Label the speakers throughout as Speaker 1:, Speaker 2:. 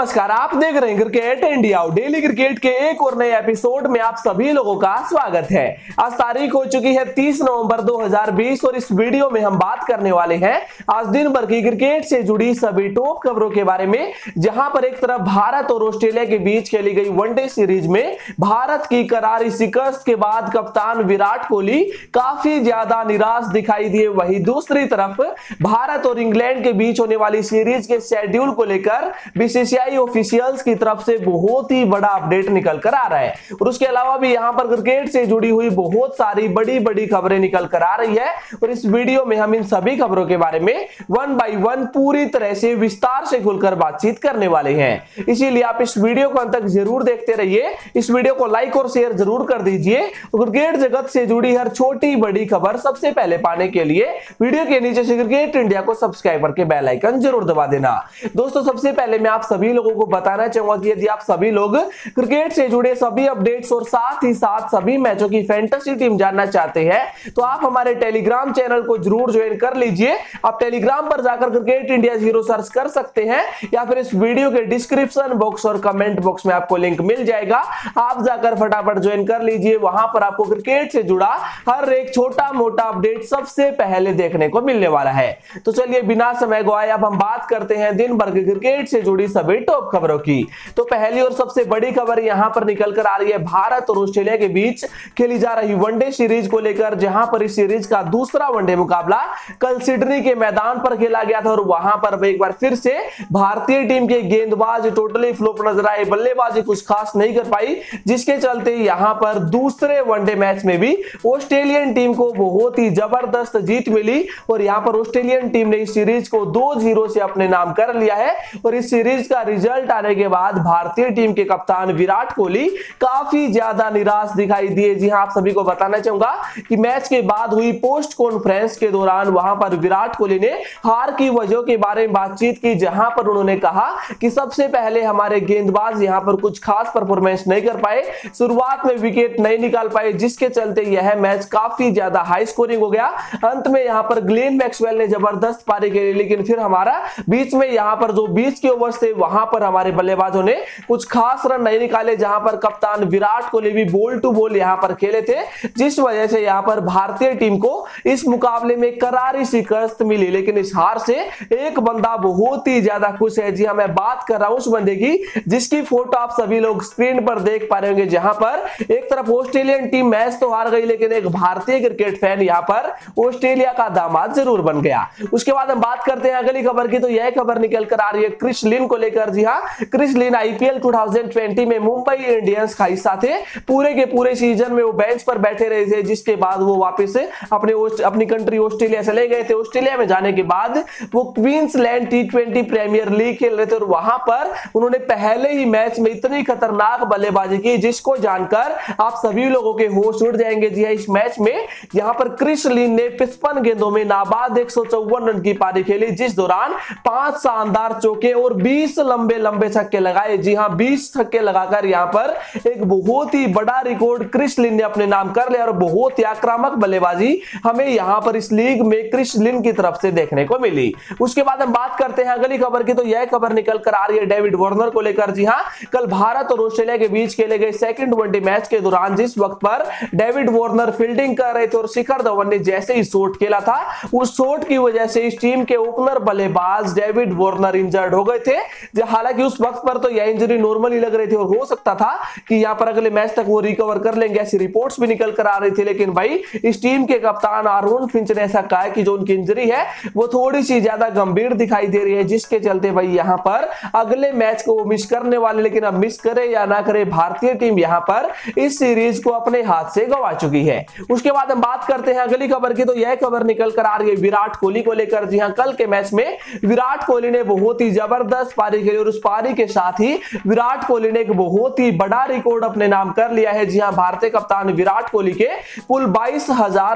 Speaker 1: नमस्कार, आप देख रहे हैं क्रिकेट इंडिया डेली क्रिकेट के एक और नए एपिसोड में आप सभी लोगों का स्वागत है। आज तारीख हो चुकी है 30 नवंबर 2020 और इस वीडियो में हम बात करने वाले हैं आज दिन भर की क्रिकेट से जुड़ी सभी टॉप खबरों के बारे में, जहाँ पर एक तरफ़ भारत और ऑस्ट्रेलिया के बीच खेली गई वनडे सीरीज़ में भारत की करारी शिकस्त के बाद कप्तान विराट कोहली काफ़ी ज़्यादा निराश दिखाई दिए। वही दूसरी तरफ़ भारत और इंग्लैंड के बीच होने वाली सीरीज़ के शेड्यूल को लेकर बीसीसीआई ऑफिशियल्स की तरफ़ से बहुत ही बड़ा अपडेट निकल कर आ रहा है। और उसके अलावा भी यहाँ पर क्रिकेट से जुड़ी हुई बहुत सारी बड़ी बड़ी खबरें निकल कर आ रही है। और इस वीडियो में हम इन सभी खबरों के बारे में वन बाई वन पूरी तरह से विस्तार से खुलकर बातचीत करने वाले हैं। इसीलिए आप इस वीडियो को अंत तक ज़रूर देखते रहिए। इस वीडियो को लाइक और शेयर ज़रूर कर दीजिए। क्रिकेट जगत से जुड़ी हर छोटी बड़ी खबर सबसे पहले पाने के लिए वीडियो के नीचे से क्रिकेट इंडिया को सब्सक्राइब करके बेल आइकन ज़रूर दबा देना। दोस्तों, सबसे पहले मैं आप सभी लोगों को बताना चाहूँगा कि यदि आप सभी लोग क्रिकेट से जुड़े सभी अपडेट्स और साथ ही साथ सभी मैचों की फैंटेसी टीम जानना चाहते हैं तो आप हमारे टेलीग्राम चैनल को ज़रूर ज्वाइन कर लीजिए। आप टेलीग्राम पर जाकर क्रिकेट इंडिया ज़ीरो सर्च कर सकते हैं, या फिर इस वीडियो के डिस्क्रिप्शन बॉक्स और कमेंट बॉक्स में आपको लिंक मिल जाएगा। आप जाकर फटाफट ज्वाइन कर लीजिए। वहाँ पर आपको क्रिकेट से जुड़ा हर एक छोटा मोटा अपडेट सबसे पहले देखने को मिलने वाला है। तो चलिए, बिना समय गवाए अब हम बात करते हैं दिन भर के क्रिकेट से जुड़ी सभी टॉप खबरों की। तो पहली और सबसे बड़ी खबर यहाँ पर निकल कर आ रही है। भारत और ऑस्ट्रेलिया के बीच खेली जा रही वनडे सीरीज़ को लेकर, जहाँ पर इस सीरीज़ का दूसरा वनडे मुकाबला कल सिडनी के मैदान पर खेला गया था और वहाँ पर एक बार फिर से भारतीय टीम के गेंदबाज टोटली फ्लोप नज़र आए। बल्लेबाजी कुछ खास नहीं कर पाई, जिसके चलते यहाँ पर दूसरे वनडे मैच में भी ऑस्ट्रेलियन टीम को बहुत ही ज़बरदस्त जीत मिली और यहाँ पर ऑस्ट्रेलियन टीम ने इस सीरीज़ को दो ज़ीरो से अपने नाम कर लिया है और इस सीरीज़ का रिज़ल्ट आने के बाद भारतीय टीम के कप्तान विराट कोहली काफ़ी ज़्यादा निराश दिखाई दिए। जी हाँ आप सभी को बताना चाहूँगा कि मैच के बाद हुई पोस्ट कॉन्फ्रेंस के दौरान वहाँ पर विराट कोहली ने हार की वजह के बारे में बातचीत की, जहाँ पर उन्होंने कहा कि सबसे पहले हमारे गेंदबाज यहाँ पर कुछ खास परफॉर्मेंस नहीं कर पाए, शुरुआत में विकेट नहीं निकाल पाए, जिसके चलते यह मैच काफ़ी ज़्यादा हाई स्कोरिंग हो गया। अंत में यहाँ पर ग्लेन मैक्सवेल ने ज़बरदस्त पारी खेली, लेकिन फिर हमारा बीच में यहाँ पर जो बीच के ओवर्स थे, वहाँ पर हमारे बल्लेबाजों ने कुछ खास रन नहीं निकाले, जहाँ पर कप्तान विराट कोहली भी बोल टू बोल यहाँ पर खेले थे, जिस वजह से यहाँ पर भारतीय टीम को इस मुकाबले में करारी शिकस्त मिली। लेकिन इस हार से एक बंदा बहुत ही ज़्यादा खुश है। जी हाँ मैं बात कर रहा हूँ उस बंदे की, जिसकी फ़ोटो आप सभी लोग स्क्रीन पर देख पा रहे होंगे, जहाँ पर एक तरफ़ ऑस्ट्रेलियन टीम मैच तो हार गई, लेकिन एक भारतीय क्रिकेट फ़ैन यहाँ पर ऑस्ट्रेलिया का दामाद ज़रूर बन गया। उसके बाद हम बात करते हैं अगली खबर की तो यह खबर निकल कर आ रही है क्रिश लिन को लेकर। जी हाँ क्रिस लिन आईपीएल 2020 में मुंबई इंडियंस का हिस्सा थे। पूरे के पूरे सीज़न में वो बेंच पर बैठे रहे थे जिसके बाद वो वापस अपने अपनी कंट्री ऑस्ट्रेलिया चले गए थे। ऑस्ट्रेलिया में जाने के बाद वो क्वींसलैंड टी प्रीमियर लीग खेल रहे थे और वहाँ पर उन्होंने पहले ही मैच में इतनी खतरनाक बल्लेबाजी की जिसको जानकर आप सभी लोगों के होश उड़ जाएँगे जी हाँ, इस मैच में। यहाँ पर क्रिस लिन ने पिचपन गेंदों में नाबाद एक रन की पारी खेली जिस दौरान पाँच शानदार चौके और बीस लंबे लंबे लंबे छक्के लगाए। जी हाँ बीस छक्के लगाकर यहाँ पर एक बहुत ही बड़ा रिकॉर्ड क्रिस लिन ने अपने नाम कर लिया और बहुत ही आक्रामक बल्लेबाजी हमें यहाँ पर इस लीग में क्रिस लिन की तरफ़ से देखने को मिली। उसके बाद हम बात करते हैं अगली खबर की तो यह खबर निकल कर आ रही है डेविड वार्नर को लेकर। जी हाँ कल भारत और ऑस्ट्रेलिया के बीच खेले गए सेकंड वनडे मैच के दौरान जिस वक्त पर डेविड वार्नर फील्डिंग कर रहे थे और शिखर धवन ने जैसे ही शॉट खेला था, उस शॉट की वजह से इस टीम के ओपनर बल्लेबाज डेविड वार्नर इंजर्ड हो गए थे। हालाँकि उस वक्त पर तो यह इंजरी नॉर्मली लग रही थी और हो सकता था कि यहाँ पर अगले मैच तक वो रिकवर कर लेंगे, ऐसी रिपोर्ट्स भी निकल कर आ रही थी। लेकिन भाई, इस टीम के कप्तान आरोन फिंच ने ऐसा कहा कि जो उनकी इंजरी है, वो थोड़ी सी ज़्यादा गंभीर दिखाई दे रही है, जिसके चलते भाई यहाँ पर अगले मैच को वो मिस करने वाले, लेकिन अब मिस करे या ना करे, भारतीय टीम यहाँ पर इस सीरीज़ को अपने हाथ से गवा चुकी है। उसके बाद हम बात करते हैं अगली खबर की तो यह खबर निकल कर आ रही है विराट कोहली को लेकर। जी हाँ कल के मैच में विराट कोहली ने बहुत ही ज़बरदस्त पारी खेली और उस पारी के साथ ही विराट कोहली ने एक बहुत ही बड़ा रिकॉर्ड अपने नाम कर लिया है। जी हाँ, भारतीय कप्तान विराट कोहली के कुल बाईस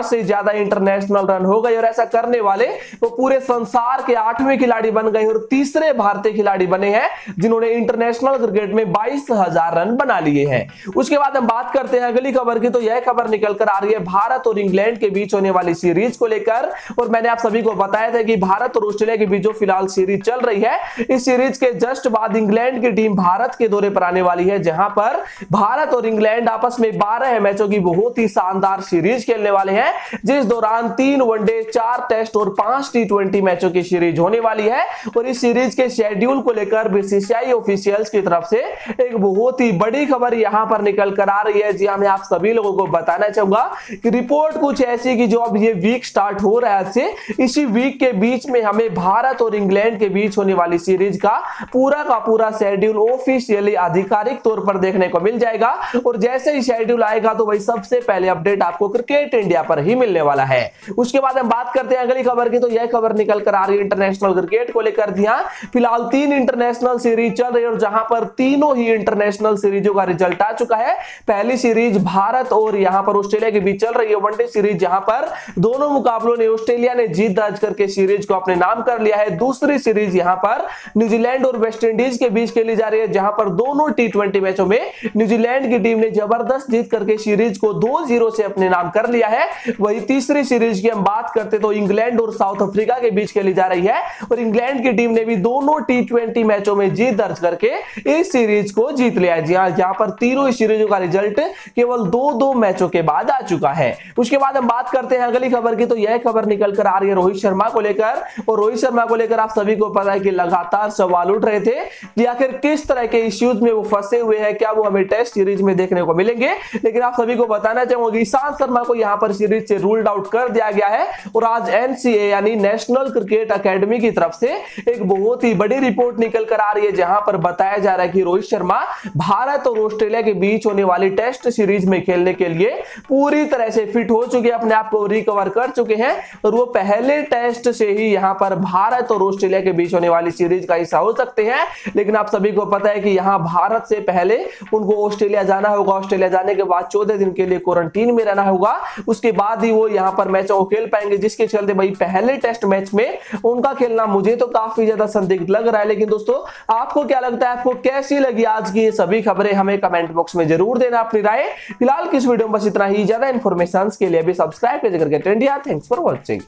Speaker 1: से ज़्यादा इंटरनेशनल रन हो गए और ऐसा करने वाले वो पूरे संसार के आठवें खिलाड़ी बन गए और तीसरे भारतीय खिलाड़ी बने हैं जिन्होंने इंटरनेशनल क्रिकेट में बाईस रन बना लिए हैं। उसके बाद हम बात करते हैं अगली खबर की तो यह खबर निकल कर आ रही है भारत और इंग्लैंड के बीच होने वाली सीरीज़ को लेकर। और मैंने आप सभी को बताया था कि भारत और ऑस्ट्रेलिया के बीच जो फ़िलहाल सीरीज़ चल रही है, इस सीरीज़ के जस्ट जस्ट बाद इंग्लैंड की टीम भारत के दौरे पर आने वाली है, जहाँ पर भारत और इंग्लैंड आपस में 12 मैचों की बहुत ही शानदार सीरीज़ खेलने वाले हैं। जिस दौरान तीन वनडे, चार टेस्ट और पाँच टी मैचों की सीरीज़ होने वाली है। और इस सीरीज़ के शेड्यूल को लेकर बीसीसीआई ऑफिशियल्स की तरफ़ से एक बहुत ही बड़ी खबर यहाँ पर निकल कर आ रही है। जी हाँ मैं आप सभी लोगों को बताना चाहूँगा कि रिपोर्ट कुछ ऐसी कि जो अब ये वीक स्टार्ट हो रहा है इसी वीक के बीच में हमें भारत और इंग्लैंड के बीच होने वाली सीरीज़ का पूरा का पूरा शेड्यूल ऑफिशियली आधिकारिक तौर पर देखने को मिल जाएगा। और जैसे ही शेड्यूल आएगा तो वही सबसे पहले अपडेट आपको क्रिकेट इंडिया पर ही मिलने वाला है। उसके बाद हम बात करते हैं अगली खबर की तो यह खबर निकल कर आ रही है इंटरनेशनल क्रिकेट को लेकर। दिया फ़िलहाल तीन इंटरनेशनल सीरीज़ चल रही है और जहाँ पर तीनों ही इंटरनेशनल सीरीजों का रिज़ल्ट आ चुका है। पहली सीरीज़ भारत और यहाँ पर ऑस्ट्रेलिया के बीच चल रही है वनडे सीरीज़ जहाँ पर दोनों मुकाबलों ने ऑस्ट्रेलिया ने जीत दर्ज करके सीरीज़ को अपने नाम कर लिया है। दूसरी सीरीज़ यहाँ पर न्यूजीलैंड और वेस्ट इंडीज के बीच खेली जा रही है, जहाँ पर दोनों टी ट्वेंटी मैचों में न्यूजीलैंड की टीम ने ज़बरदस्त जीत करके सीरीज़ को दो ज़ीरो से अपने नाम कर लिया है। वही तीसरी सीरीज़ की हम बात करते तो इंग्लैंड और साउथ अफ्रीका के बीच खेली जा रही है और इंग्लैंड की टीम ने भी दोनों टी मैचों में जीत दर्ज करके इस सीरीज़ को जीत लिया है। जी हाँ यहाँ पर तीनों सीरीजों का रिज़ल्ट केवल दो दो मैचों के बाद आ चुका है। उसके बाद हम बात करते हैं अगली खबर की तो यह खबर निकल कर आ रही है रोहित शर्मा को लेकर। और रोहित शर्मा को लेकर आप सभी को पता है कि लगातार सवाल उठ रहे थे कि आखिर किस तरह के इश्यूज़ में वो फंसे हुए हैं, क्या वो हमें टेस्ट सीरीज़ में देखने को मिलेंगे। लेकिन आप सभी को बताना चाहूँगा ईशांत शर्मा को यहाँ पर सीरीज़ से रूल्ड आउट कर दिया गया है और आज एनसीए यानी नेशनल क्रिकेट अकेडमी की तरफ़ से एक बहुत ही बड़ी रिपोर्ट निकल कर आ रही है, जहाँ पर बताया जा रहा है कि रोहित शर्मा भारत और ऑस्ट्रेलिया के बीच होने वाली टेस्ट सीरीज़ में खेलने के लिए पूरी तरह से फिट हो चुके हैं, अपने आप को रिकवर कर चुके हैं और वो पहले टेस्ट से ही यहाँ पर भारत और ऑस्ट्रेलिया के बीच होने वाली सीरीज़ का हिस्सा हो सकते हैं। लेकिन आप सभी को पता है कि यहाँ भारत से पहले उनको ऑस्ट्रेलिया जाना होगा। ऑस्ट्रेलिया जाने के बाद चौदह दिन के लिए क्वारंटीन में रहना होगा। उसके बाद ही वो यहाँ पर मैच खेल पाएँगे, जिसके चलते भाई पहले टेस्ट मैच में उनका खेलना मुझे तो काफ़ी ज़्यादा संदिग्ध लग रहा है। लेकिन दोस्तों, आपको क्या लगता है, आपको कैसी लगी आज की सभी खबरें? हमें कमेंट बॉक्स में ज़रूर देना अपनी राय। फ़िलहाल किस वीडियो में बस इतना ही। ज़्यादा इन्फॉर्मेशन के लिए भी सब्सक्राइब करके इंडिया थैंक्स फॉर वॉचिंग